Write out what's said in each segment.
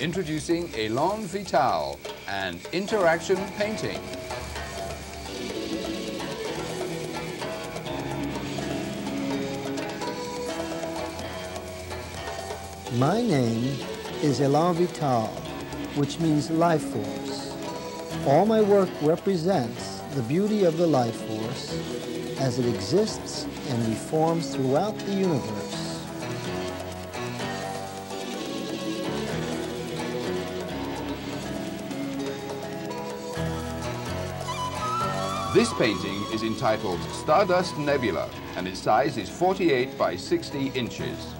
Introducing Elan Vital and Interaction Painting. My name is Elan Vital, which means life force. All my work represents the beauty of the life force as it exists and reforms throughout the universe. This painting is entitled Stardust Nebula and its size is 48 by 60 inches.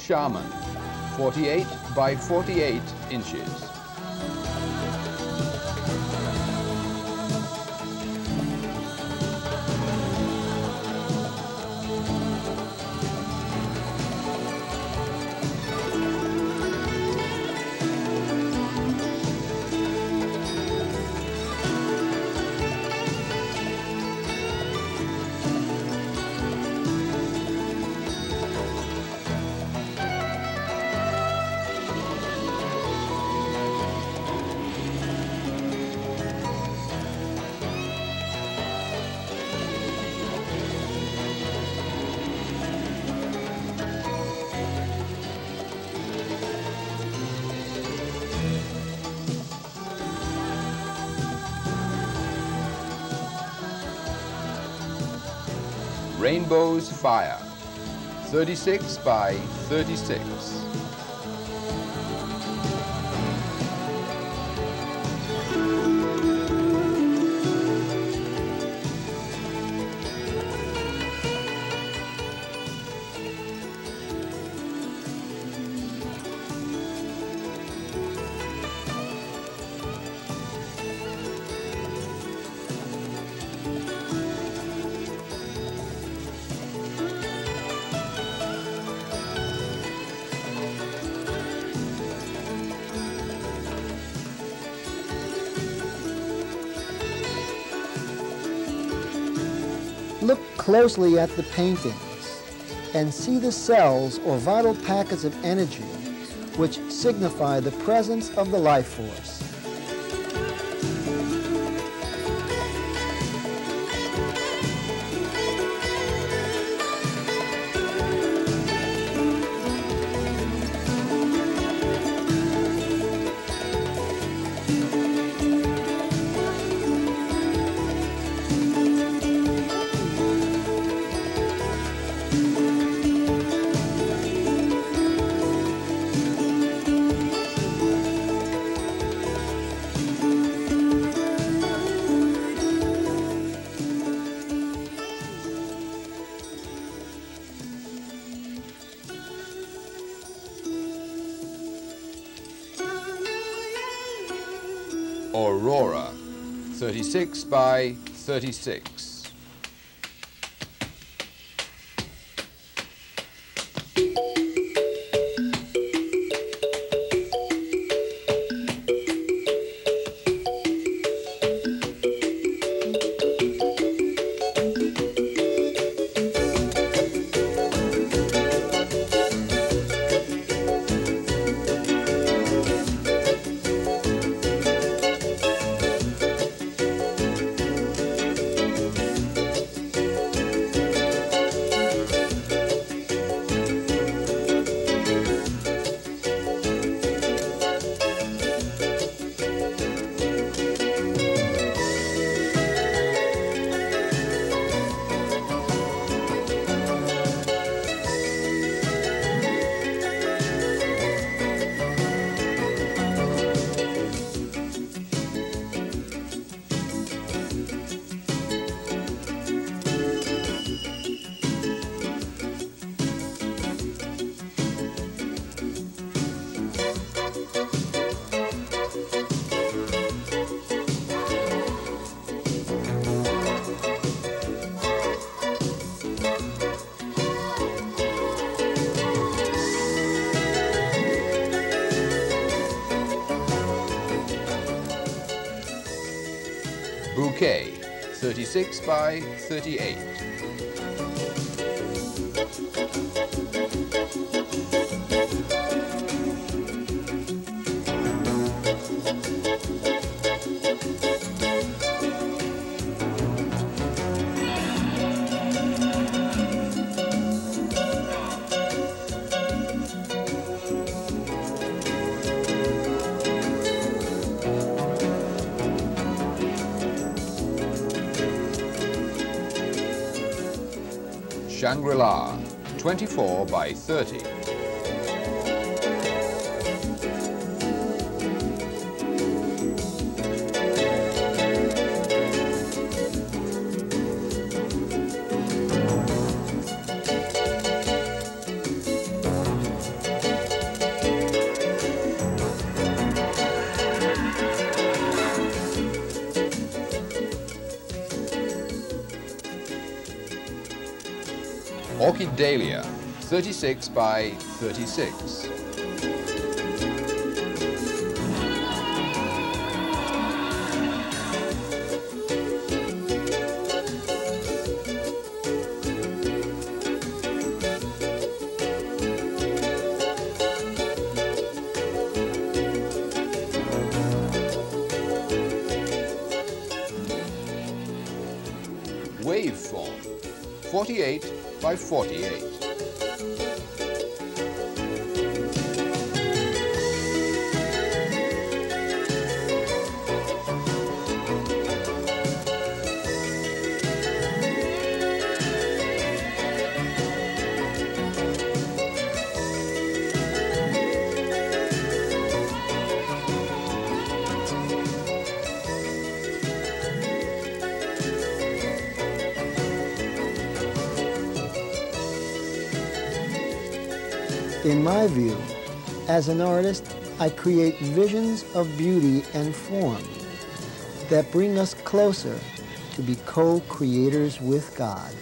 Shaman, 48 by 48 inches. Rainbow's Fire, 36 by 36. Look closely at the paintings and see the cells or vital packets of energy which signify the presence of the life force. Aurora, 36 by 36. Bouquet, 36 by 38. Shangri-La, 24 by 30. Orchid Dahlia, 36 by 36. Waveform, 48 by 48. In my view, as an artist, I create visions of beauty and form that bring us closer to be co-creators with God.